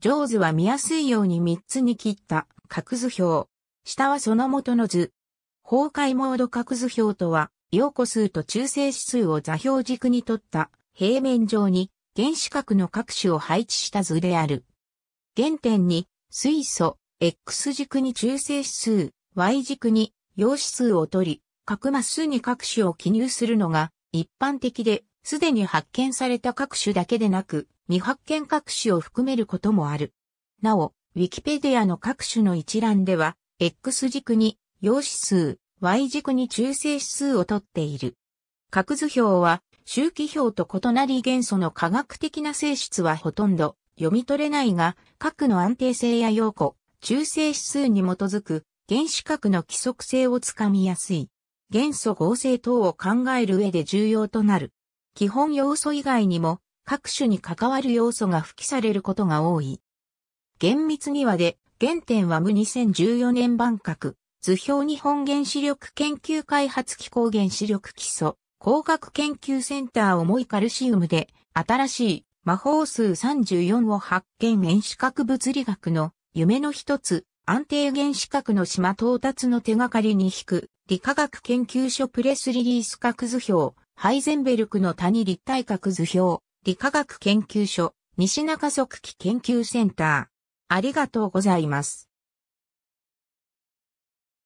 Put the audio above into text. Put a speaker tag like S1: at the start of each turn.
S1: ジョーズは見やすいように3つに切った角図表。下はその元の図。崩壊モード角図表とは、陽個数と中性指数を座標軸にとった平面上に原子核の各種を配置した図である。原点に水素、X 軸に中性指数、Y 軸に陽指数を取り、各マスに各種を記入するのが一般的で、すでに発見された各種だけでなく、未発見各種を含めることもある。なお、ウィキペディアの各種の一覧では、X 軸に陽指数、Y 軸に中性指数を取っている。角図表は、周期表と異なり元素の科学的な性質はほとんど読み取れないが、核の安定性や陽子、中性指数に基づく原子核の規則性をつかみやすい。元素合成等を考える上で重要となる。基本要素以外にも各種に関わる要素が付記されることが多い。厳密にはで、原点は無。2014年版格、図表日本原子力研究開発機構原子力基礎、工学研究センター重いカルシウムで、新しい魔法数34を発見。原子核物理学の夢の一つ、安定原子核の島到達の手がかりに引く、理化学研究所プレスリリース核図表、ハイゼンベルクの谷立体核図表、理化学研究所、西中測器研究センター。ありがとうございます。